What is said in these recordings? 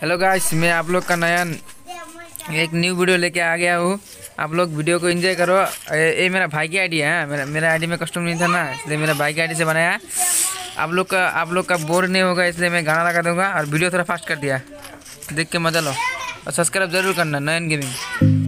Hello guys मैं आप लोग का नया एक न्यू वीडियो लेके आ गया हूँ। आप लोग वीडियो को एंजॉय करो। ये मेरा भाई की आईडी है, मेरा मेरा आईडी में कस्टम नहीं था ना, इसलिए मेरा भाई की आईडी से बनाया। आप लोग का, आप लोग का बोर नहीं होगा, इसलिए मैं गाना लगा दूँगा और वीडियो थोड़ा फास्ट कर दिया। देख के मज़ा लो। और सब्सक्राइब ज़रूर करना, नयन गेमिंग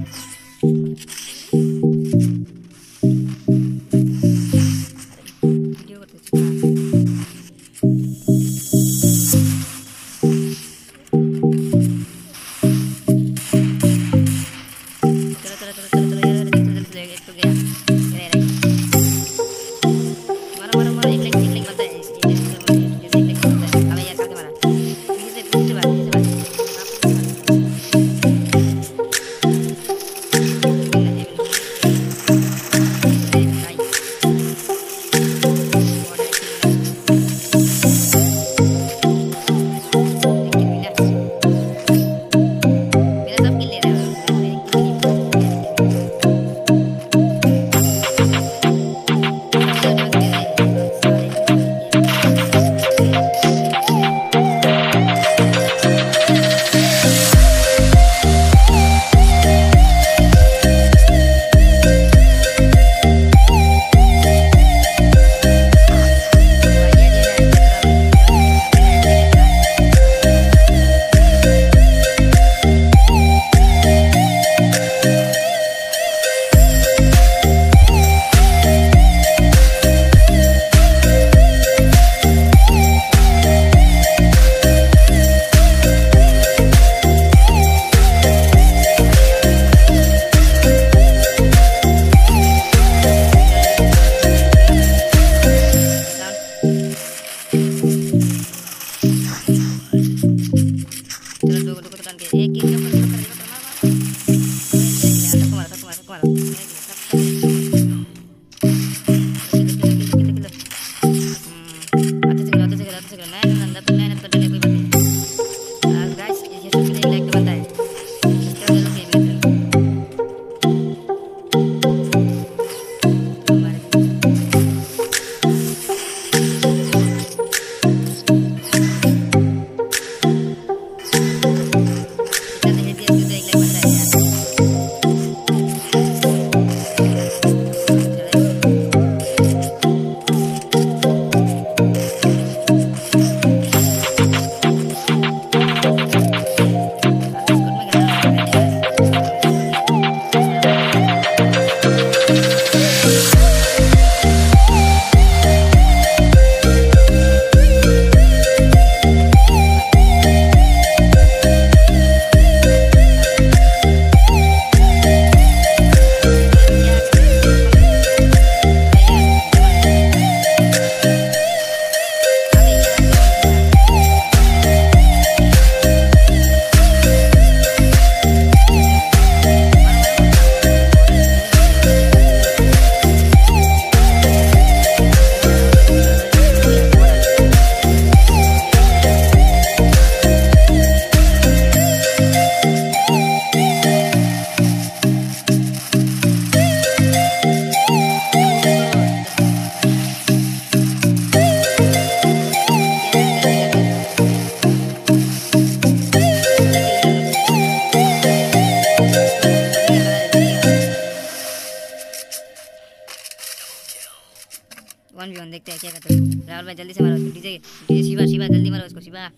वन वन देखते हैं, क्या करते हैं। राहुल भाई, जल्दी से मारो उसको, डीजे डीजे, शिवा शिवा, जल्दी मारो उसको, शिवा।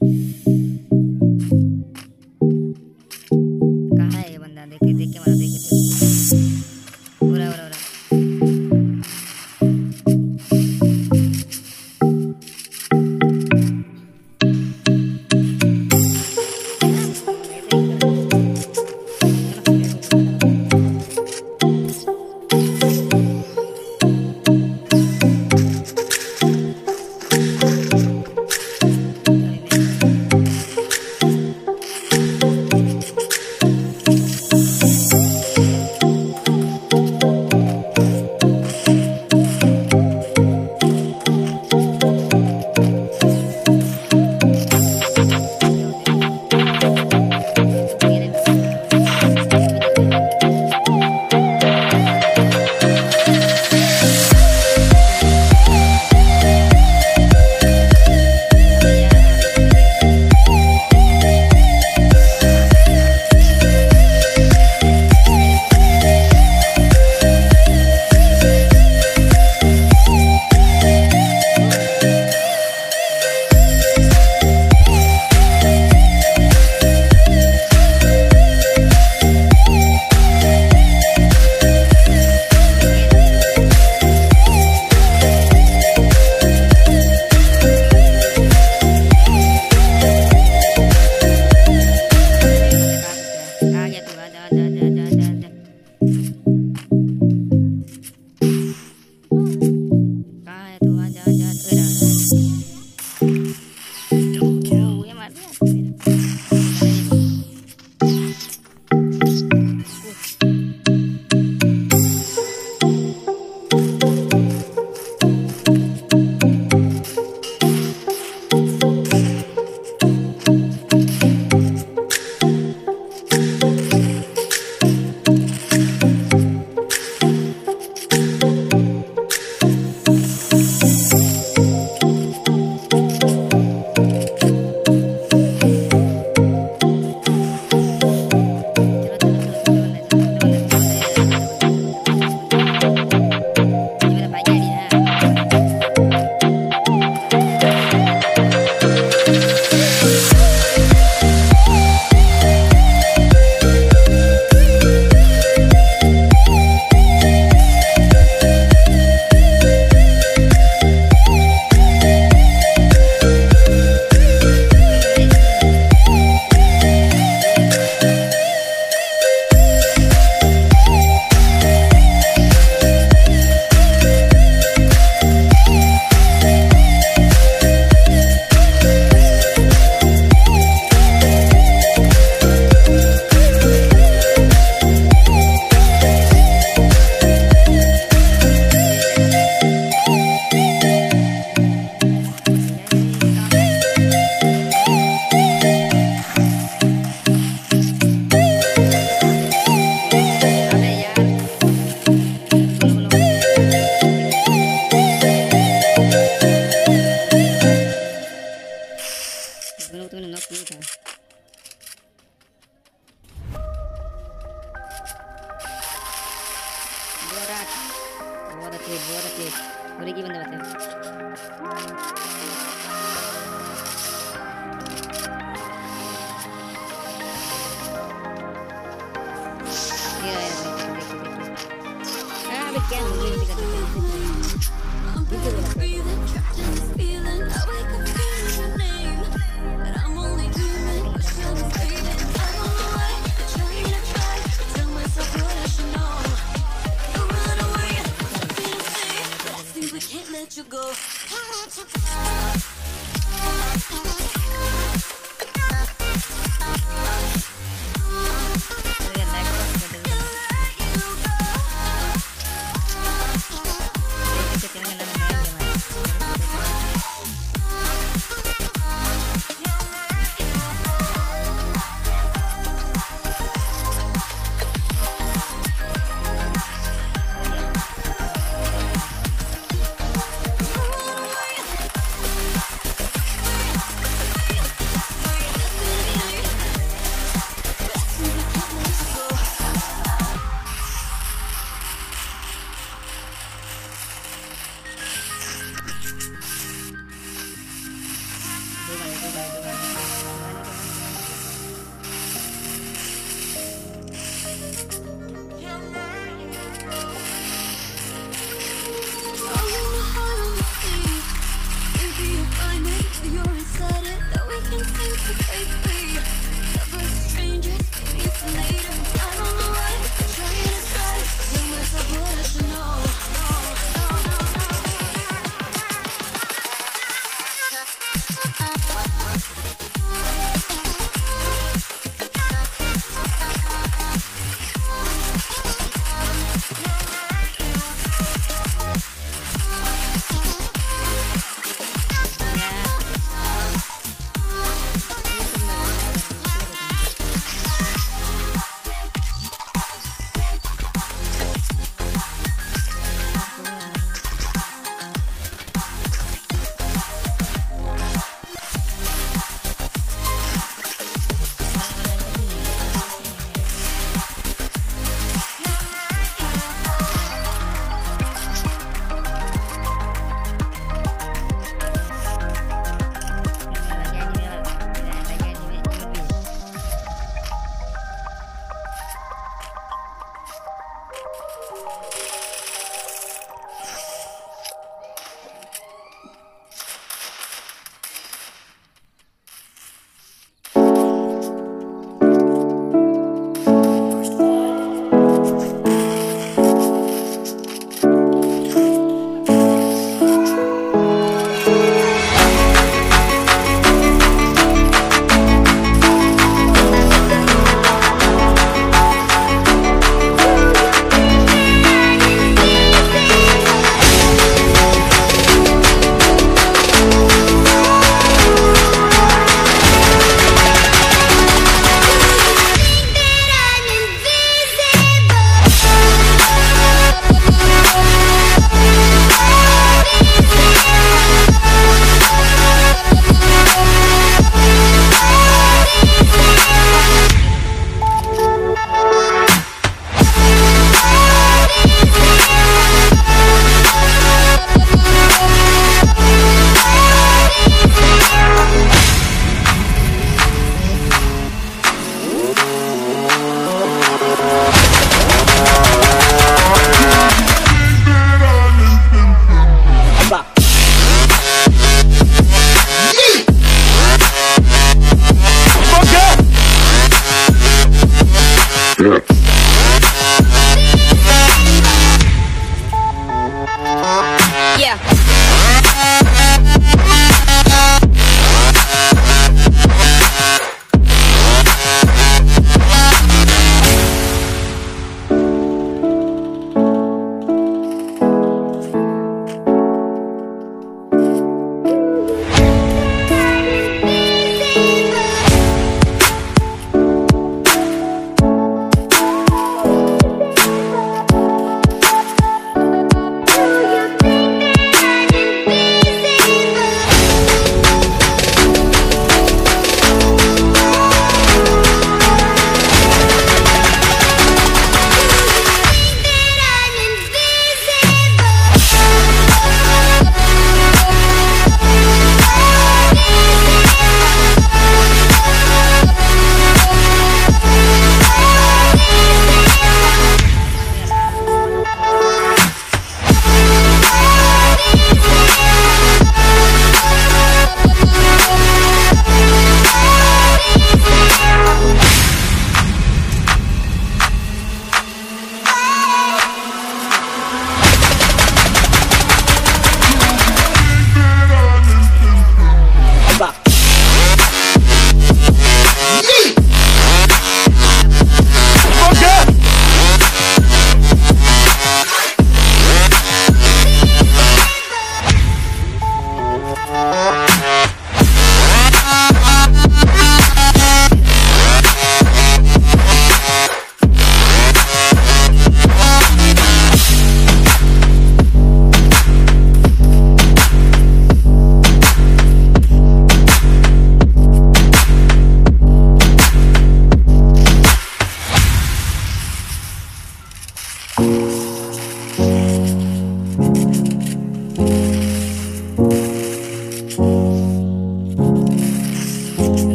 देखो।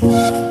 Música